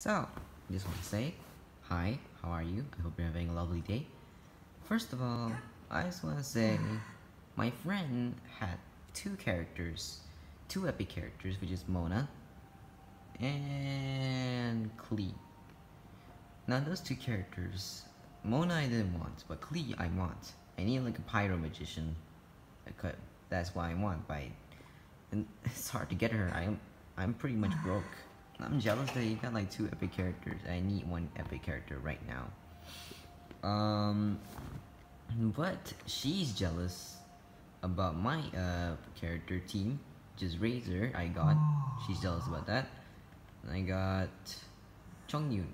So, I just want to say, hi, how are you? I hope you're having a lovely day. First of all, I just want to say, my friend had two characters, two epic characters, which is Mona and Klee. Now those two characters, Mona I didn't want, but Klee I want. I need like a pyro magician. That's why I want, but and it's hard to get her. I'm I'm pretty much broke. I'm jealous that you got like two epic characters. I need one epic character right now. Um, but she's jealous about my uh character team, which is Razor. I got. She's jealous about that. And I got Chongyun.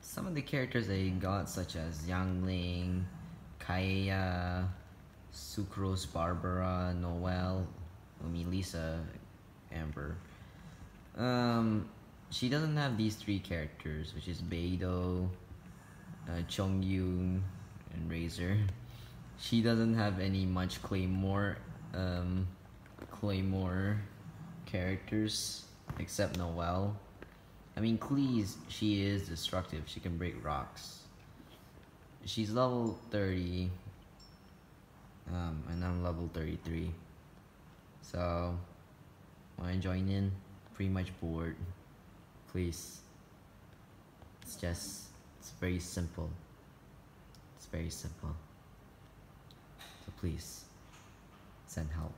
Some of the characters I got, such as Xiangling, Kaeya, Sucrose, Barbara, Noelle, I Lisa, Amber. Um, she doesn't have these three characters, which is Beidou, uh, Chongyun, and Razor. She doesn't have any much Claymore, um, Claymore characters except Noelle. I mean, Klee's, she is destructive. She can break rocks. She's level 30, um, and I'm level 33. So, wanna join in? Pretty much bored. Please. It's just, it's very simple. It's very simple. So please, send help.